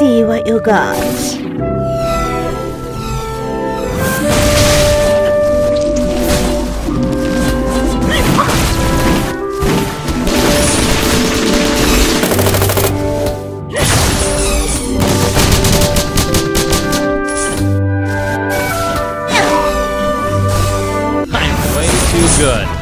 See what you got! I'm way too good.